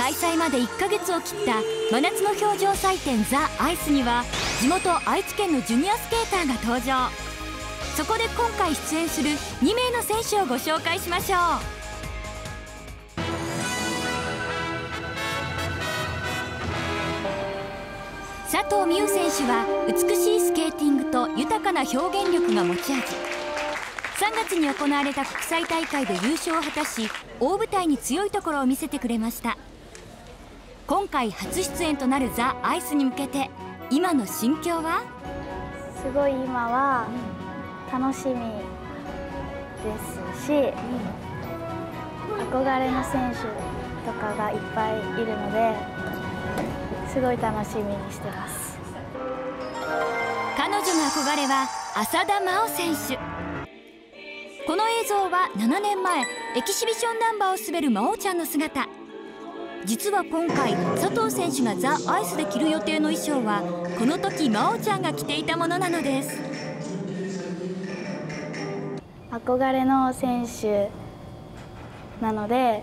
開催まで1ヶ月を切った真夏の表情祭典ザ・アイスには地元愛知県のジュニアスケーターが登場。そこで今回出演する2名の選手をご紹介しましょう。佐藤美優選手は美しいスケーティングと豊かな表現力が持ち味。3月に行われた国際大会で優勝を果たし大舞台に強いところを見せてくれました。今回初出演となるザ・アイスに向けて今の心境は？すごい今は楽しみですし、憧れの選手とかがいっぱいいるのですごい楽しみにしてます。彼女の憧れは浅田真央選手。この映像は7年前エキシビションナンバーを滑る真央ちゃんの姿実は今回佐藤選手がザ・アイスで着る予定の衣装はこの時真央ちゃんが着ていたものなのです。憧れの選手なので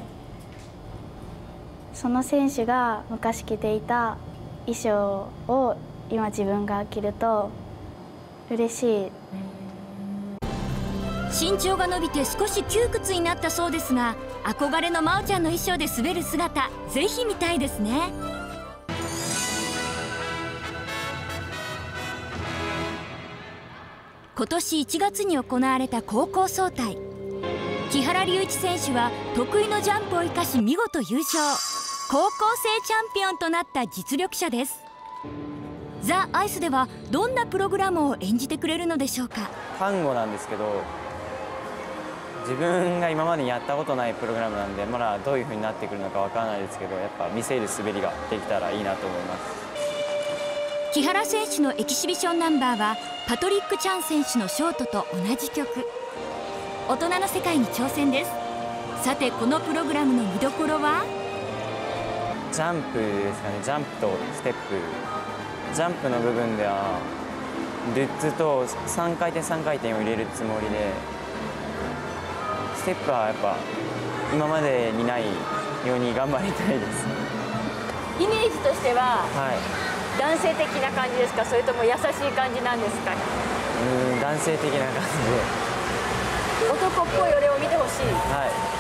その選手が昔着ていた衣装を今自分が着ると嬉しい。身長が伸びて少し窮屈になったそうですが憧れの真央ちゃんの衣装で滑る姿ぜひ見たいですね。今年1月に行われた高校総体。木原龍一選手は得意のジャンプを生かし見事優勝。高校生チャンピオンとなった実力者です。ザ・アイスではどんなプログラムを演じてくれるのでしょうか？単語なんですけど自分が今までやったことないプログラムなんでまだどういう風になってくるのかわからないですけどやっぱ見せる滑りができたらいいなと思います。木原選手のエキシビションナンバーはパトリック・チャン選手のショートと同じ曲。大人の世界に挑戦です。さてこのプログラムの見どころは？ジャンプですかね。ジャンプとステップ。ジャンプの部分ではルッツと3回転3回転を入れるつもりでステップはやっぱ今までにないように頑張りたいですイメージとしては、はい、男性的な感じですか？それとも優しい感じなんですか？うん男性的な感じで。男っぽい俺を見てほしい。はい